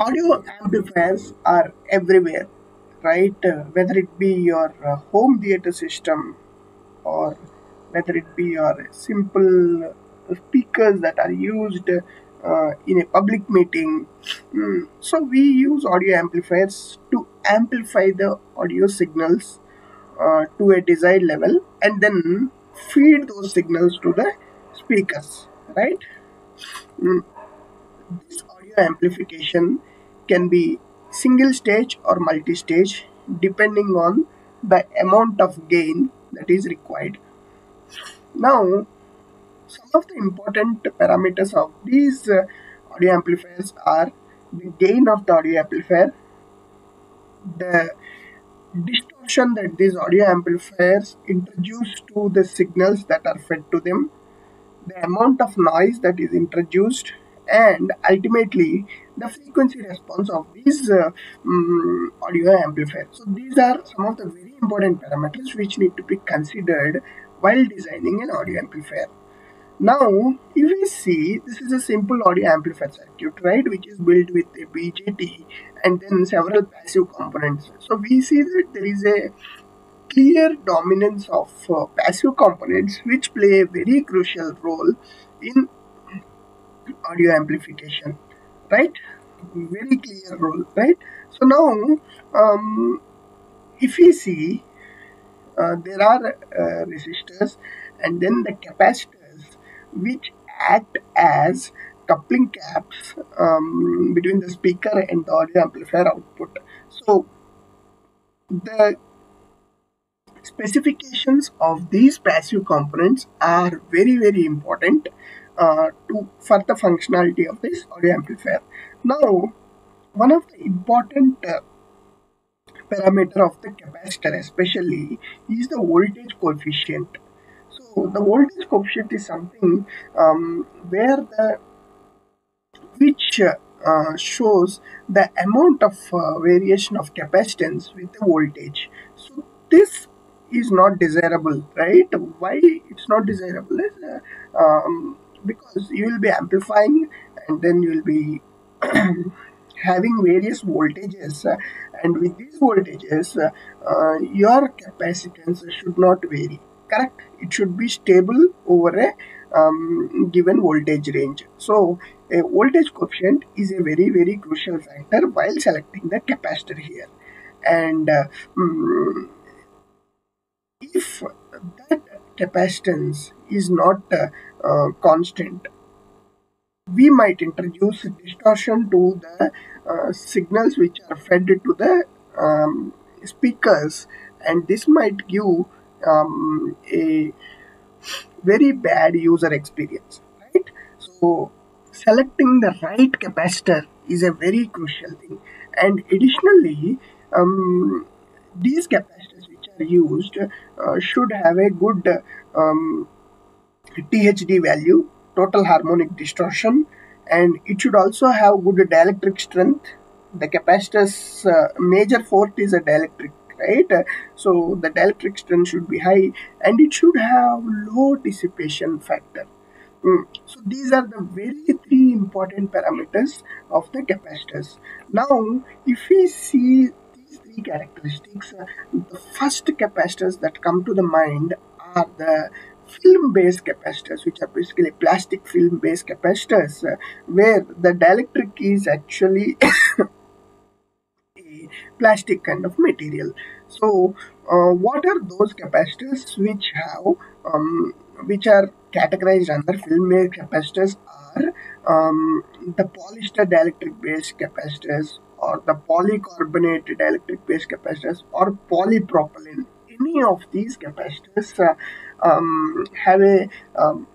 audio amplifiers are everywhere right? Uh, whether it be your uh, home theater system or whether it be your simple uh, speakers that are used uh, in a public meeting. Mm, so we use audio amplifiers to amplify the audio signals uh, to a desired level and then feed those signals to the speakers right? Mm, amplification can be single stage or multi-stage depending on the amount of gain that is required. Now, some of the important parameters of these uh, audio amplifiers are the gain of the audio amplifier, the distortion that these audio amplifiers introduce to the signals that are fed to them, the amount of noise that is introduced and ultimately the frequency response of these uh, mm, audio amplifiers. So these are some of the very important parameters which need to be considered while designing an audio amplifier. Now, if we see, this is a simple audio amplifier circuit, right, which is built with a BJT and then several passive components. So we see that there is a clear dominance of uh, passive components which play a very crucial role in audio amplification right? Very clear role right? So now um, if we see uh, there are uh, resistors and then the capacitors which act as coupling caps um, between the speaker and the audio amplifier output. So the specifications of these passive components are very very important uh, to for the functionality of this audio amplifier. Now, one of the important uh, parameter of the capacitor especially is the voltage coefficient. So the voltage coefficient is something um, where the which uh, shows the amount of uh, variation of capacitance with the voltage. So this is not desirable, right? Why it's not desirable is uh, um, because you will be amplifying and then you will be having various voltages. And with these voltages uh, your capacitance should not vary. Correct? It should be stable over a um, given voltage range. So a voltage coefficient is a very very crucial factor while selecting the capacitor here. And uh, mm, if that capacitance is not constant. We might introduce distortion to the uh, signals which are fed to the um, speakers and this might give um, a very bad user experience right? So selecting the right capacitor is a very crucial thing. And additionally um, these capacitors used uh, should have a good um, THD value total harmonic distortion and it should also have good dielectric strength. The capacitor's uh, major fault is a dielectric right? So the dielectric strength should be high and it should have low dissipation factor. Mm. so these are the very three important parameters of the capacitors. Now if we see three characteristics uh, the first capacitors that come to the mind are the film based capacitors which are basically plastic film based capacitors uh, where the dielectric is actually a plastic kind of material. So uh, what are those capacitors which have um, which are categorized under film based capacitors are um, the polyester dielectric based capacitors or the polycarbonate dielectric based capacitors or polypropylene any of these capacitors uh, um, have a um,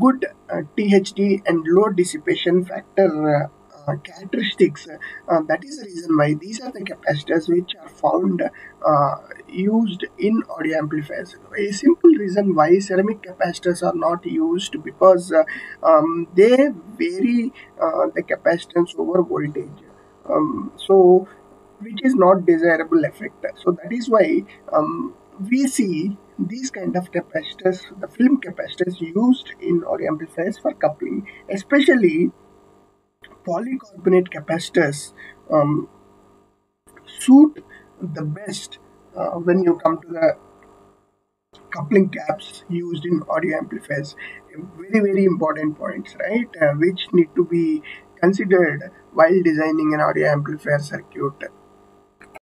good uh, THD and low dissipation factor uh, uh, characteristics. Uh, that is the reason why these are the capacitors which are found uh, used in audio amplifiers. A simple reason why ceramic capacitors are not used because uh, um, they vary the capacitance over voltage. Um, so which is not desirable effect. So that is why um, we see these kind of capacitors, the film capacitors used in audio amplifiers for coupling, especially polycarbonate capacitors um, suit the best uh, when you come to the coupling caps used in audio amplifiers very very important points right uh, which need to be considered while designing an audio amplifier circuit